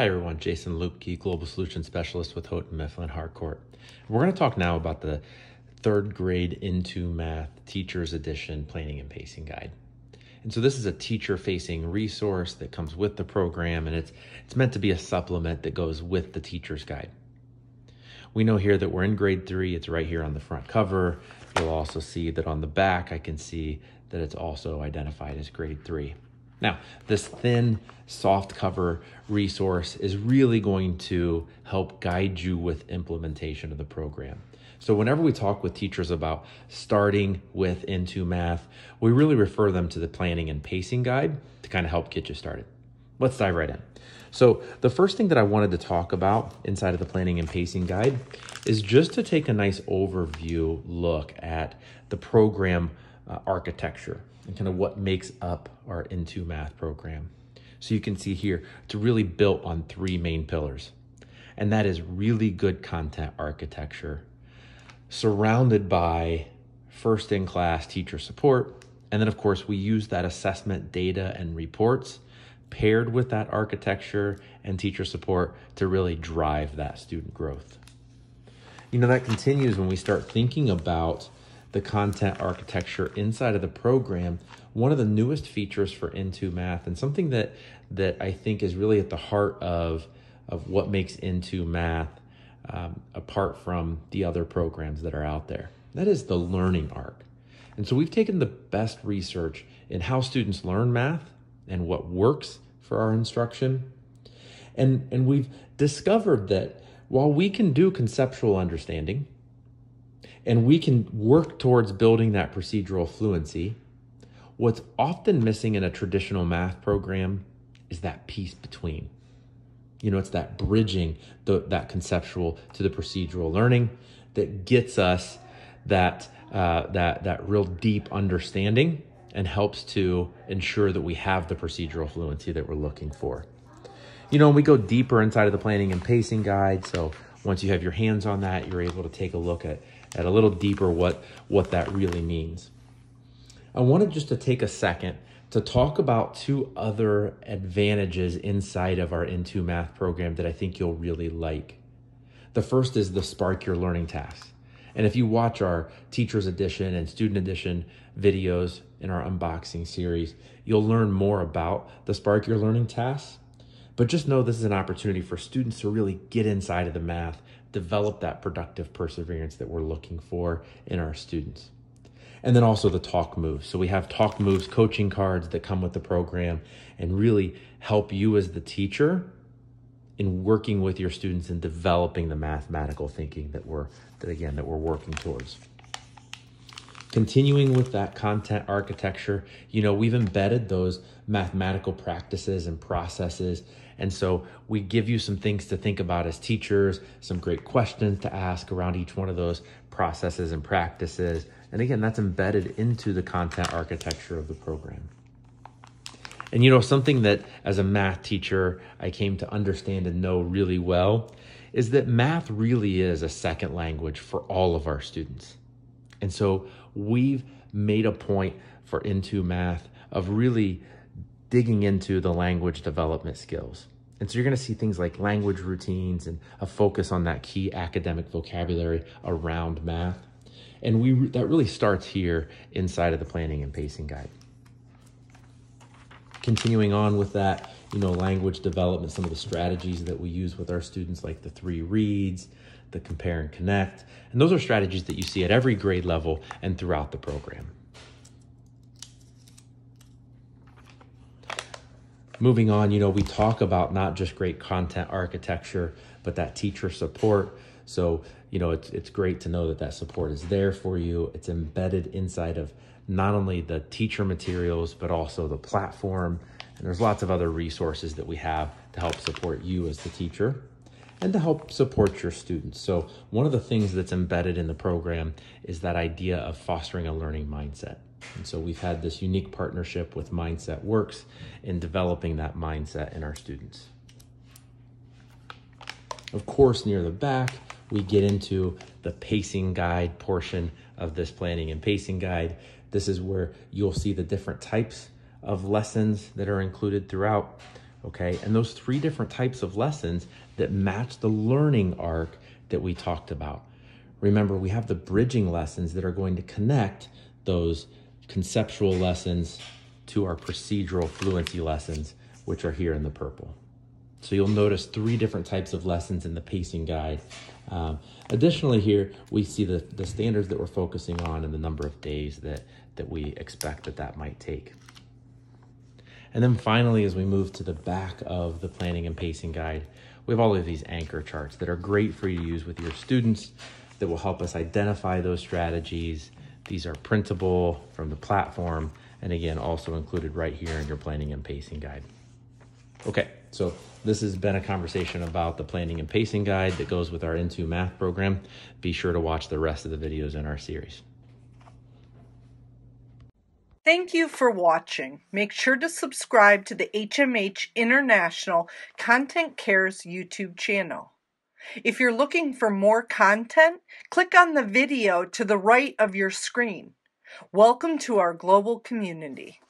Hi everyone, Jason Lupke, Global Solution Specialist with Houghton Mifflin Harcourt. We're going to talk now about the third grade into math teacher's edition planning and pacing guide. And so this is a teacher facing resource that comes with the program and it's it's meant to be a supplement that goes with the teacher's guide. We know here that we're in grade 3, it's right here on the front cover. You'll also see that on the back I can see that it's also identified as grade 3. Now, this thin, soft cover resource is really going to help guide you with implementation of the program. So, whenever we talk with teachers about starting with Into Math, we really refer them to the planning and pacing guide to kind of help get you started. Let's dive right in. So, the first thing that I wanted to talk about inside of the planning and pacing guide is just to take a nice overview look at the program uh, architecture and kind of what makes up our Into Math program. So you can see here, it's really built on three main pillars. And that is really good content architecture, surrounded by first in class teacher support. And then, of course, we use that assessment data and reports paired with that architecture and teacher support to really drive that student growth. You know, that continues when we start thinking about the content architecture inside of the program, one of the newest features for Into Math and something that that I think is really at the heart of of what makes Into Math um, apart from the other programs that are out there. That is the learning arc. And so we've taken the best research in how students learn math and what works for our instruction. And, and we've discovered that while we can do conceptual understanding, and we can work towards building that procedural fluency. What's often missing in a traditional math program is that piece between. You know, it's that bridging the, that conceptual to the procedural learning that gets us that uh, that that real deep understanding and helps to ensure that we have the procedural fluency that we're looking for. You know, we go deeper inside of the planning and pacing guide, so once you have your hands on that, you're able to take a look at at a little deeper what, what that really means. I wanted just to take a second to talk about two other advantages inside of our Into Math program that I think you'll really like. The first is the Spark Your Learning tasks. And if you watch our Teachers Edition and Student Edition videos in our unboxing series, you'll learn more about the Spark Your Learning tasks. But just know this is an opportunity for students to really get inside of the math develop that productive perseverance that we're looking for in our students. And then also the talk moves. So we have talk moves coaching cards that come with the program and really help you as the teacher in working with your students and developing the mathematical thinking that we're that again that we're working towards. Continuing with that content architecture, you know, we've embedded those mathematical practices and processes and so we give you some things to think about as teachers, some great questions to ask around each one of those processes and practices. And again, that's embedded into the content architecture of the program. And you know, something that as a math teacher, I came to understand and know really well is that math really is a second language for all of our students. And so we've made a point for Into Math of really digging into the language development skills. And so you're going to see things like language routines and a focus on that key academic vocabulary around math. And we that really starts here inside of the planning and pacing guide. Continuing on with that, you know, language development, some of the strategies that we use with our students like the three reads, the compare and connect. And those are strategies that you see at every grade level and throughout the program. Moving on, you know, we talk about not just great content architecture, but that teacher support. So, you know, it's, it's great to know that that support is there for you. It's embedded inside of not only the teacher materials, but also the platform. And there's lots of other resources that we have to help support you as the teacher and to help support your students. So one of the things that's embedded in the program is that idea of fostering a learning mindset. And so we've had this unique partnership with Mindset Works in developing that mindset in our students. Of course, near the back, we get into the pacing guide portion of this planning and pacing guide. This is where you'll see the different types of lessons that are included throughout. okay? And those three different types of lessons that match the learning arc that we talked about. Remember, we have the bridging lessons that are going to connect those conceptual lessons to our procedural fluency lessons, which are here in the purple. So you'll notice three different types of lessons in the pacing guide. Um, additionally here, we see the, the standards that we're focusing on and the number of days that, that we expect that that might take. And then finally, as we move to the back of the planning and pacing guide, we have all of these anchor charts that are great for you to use with your students that will help us identify those strategies. These are printable from the platform and again, also included right here in your planning and pacing guide. Okay, so this has been a conversation about the planning and pacing guide that goes with our Into Math program. Be sure to watch the rest of the videos in our series. Thank you for watching. Make sure to subscribe to the HMH International Content Cares YouTube channel. If you're looking for more content, click on the video to the right of your screen. Welcome to our global community.